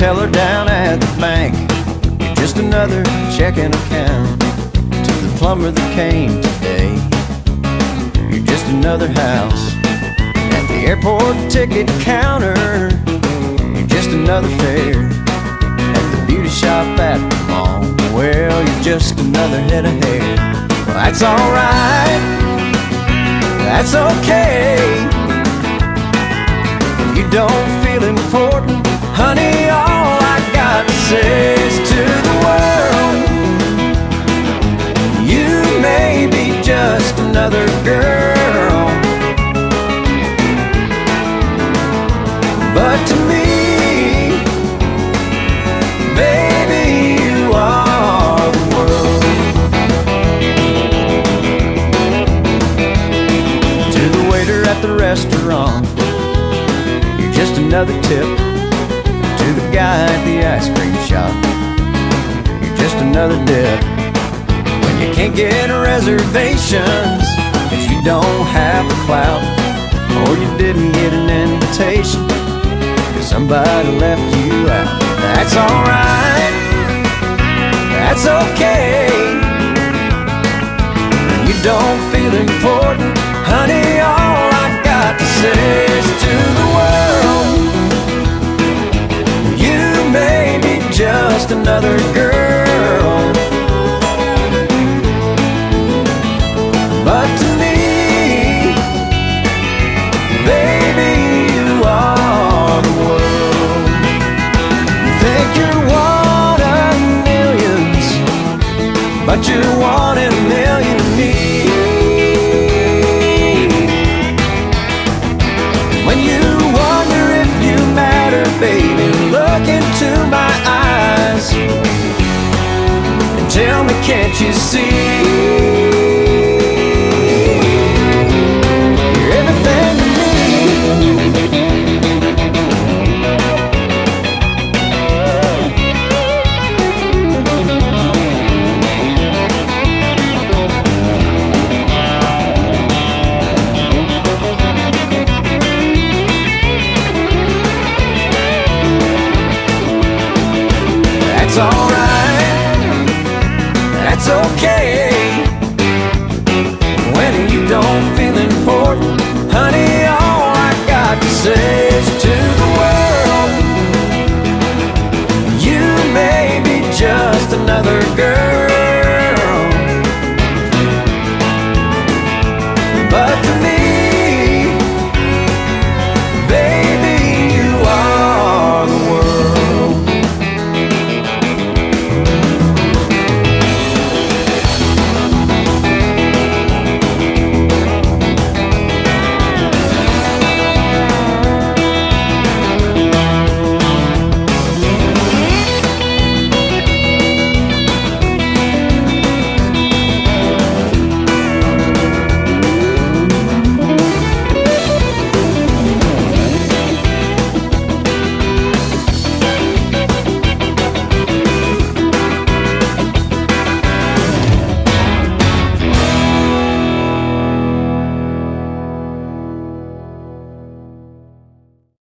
teller down at the bank. You're just another checking account to the plumber that came today. You're just another house at the airport ticket counter. You're just another fare at the beauty shop at the mall. Well, you're just another head of hair. Well, that's alright. That's okay. But to me, baby, you are the world. To the waiter at the restaurant, you're just another tip. To the guy at the ice cream shop, you're just another dip. When you can't get reservations, cause you don't have the clout, or you didn't get an invitation, somebody left you out. That's alright, that's okay. You don't feel important, honey. All I got to say is to the world, you may be just another girl, but you're one in a million to me. When you wonder if you matter, baby, look into my eyes and tell me, can't you see? It's alright, that's okay. When you don't feel important, honey, all I got to say is to the world, you may be just another girl.